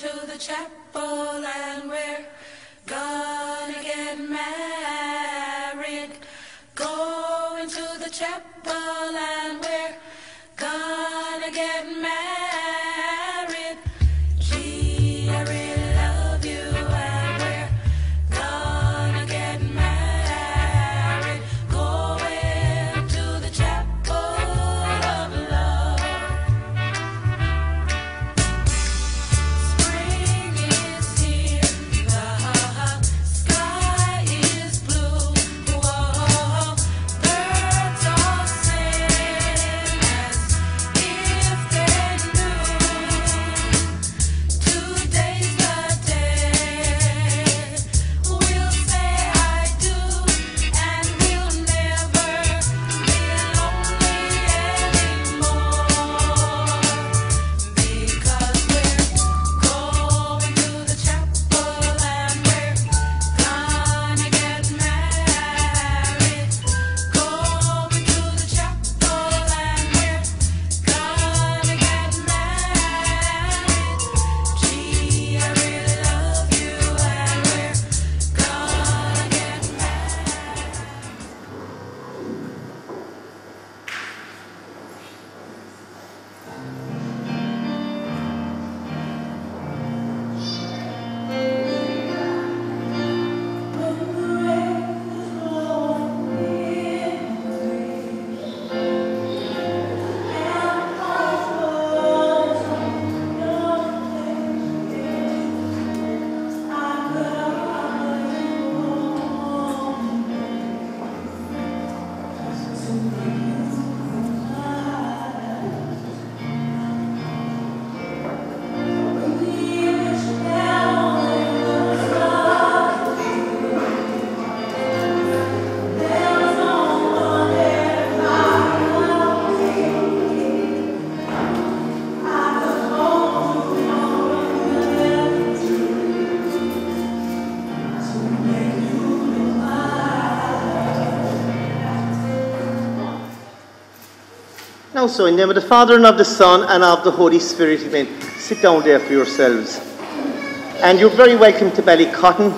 to the chapel and we're Now, so in the name of the Father and of the Son and of the Holy Spirit, amen. Sit down there for yourselves. And you're very welcome to Ballycotton.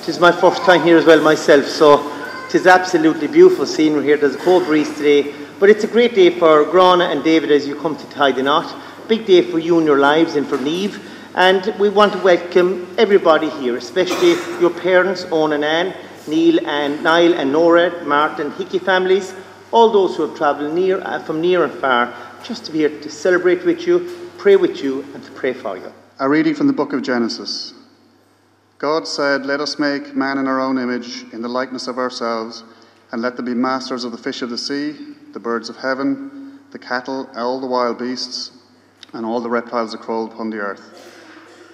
It is my first time here as well myself, so it is absolutely beautiful scenery here. There's a cold breeze today, but it's a great day for Gráinne and David as you come to tie the knot. Big day for you and your lives and for Neve. And we want to welcome everybody here, especially your parents, Owen and Anne, Neil and Niall and Nora, Martin, Hickey families, all those who have travelled near, uh, from near and far, just to be here to celebrate with you, pray with you, and to pray for you. A reading from the book of Genesis. God said, Let us make man in our own image, in the likeness of ourselves, and let them be masters of the fish of the sea, the birds of heaven, the cattle, all the wild beasts, and all the reptiles that crawl upon the earth.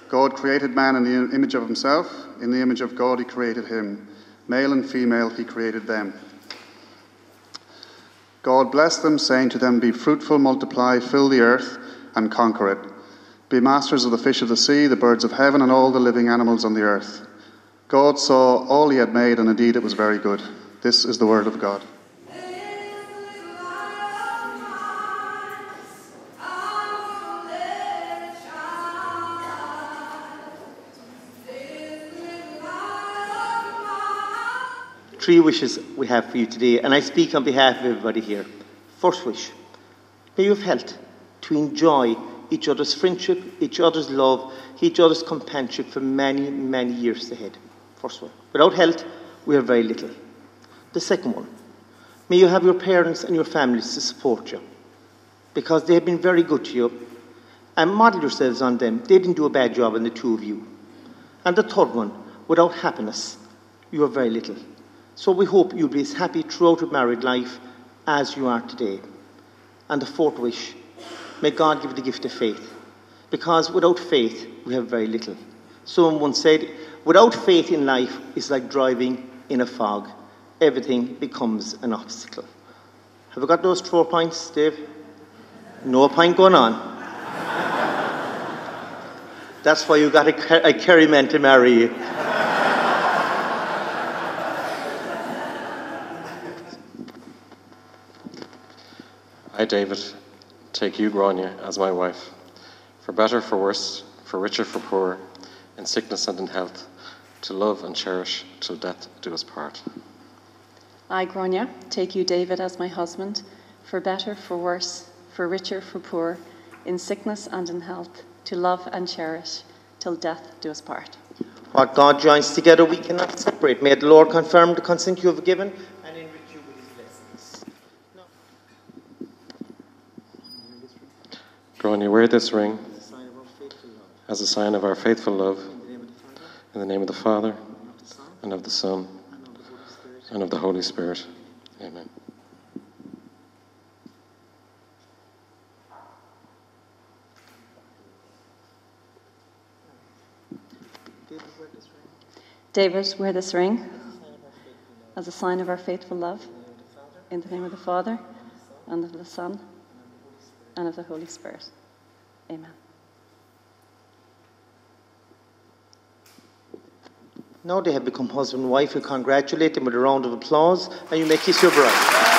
God created man in the image of himself. In the image of God, he created him. Male and female, he created them. God blessed them, saying to them, Be fruitful, multiply, fill the earth, and conquer it. Be masters of the fish of the sea, the birds of heaven, and all the living animals on the earth. God saw all he had made, and indeed it was very good. This is the word of God. Three wishes we have for you today, and I speak on behalf of everybody here. First wish, may you have health to enjoy each other's friendship, each other's love, each other's companionship for many, many years ahead. First one. Without health, we have very little. The second one, may you have your parents and your families to support you because they have been very good to you and model yourselves on them. They didn't do a bad job on the two of you. And the third one, without happiness, you have very little. So we hope you'll be as happy throughout your married life as you are today. And the fourth wish, may God give you the gift of faith. Because without faith, we have very little. Someone once said, without faith in life is like driving in a fog. Everything becomes an obstacle. Have we got those four points, Dave? No point going on. That's why you got a, a Kerry man to marry you. I, David, take you, Gráinne, as my wife. For better, for worse, for richer, for poorer, in sickness and in health, to love and cherish till death do us part. I, Gráinne, take you, David, as my husband, for better, for worse, for richer, for poorer, in sickness and in health, to love and cherish till death do us part. What God joins together, we cannot separate. May the Lord confirm the consent you have given and enrich you with his blessings. Gráinne, wear this ring As a sign of our faithful love. In the name of the Father, and of the Son, and of the Holy Spirit. Amen. David, wear this ring as a sign of our faithful love, in the name of the Father, and of the Son, and of the Holy Spirit. Amen. Now they have become husband and wife. We congratulate them with a round of applause, and you may kiss your bride.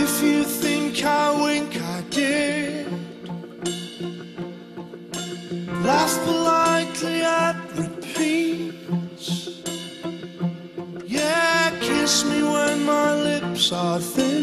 If you think I wink, I did. Laugh politely at repeats. Yeah, kiss me when my lips are thin.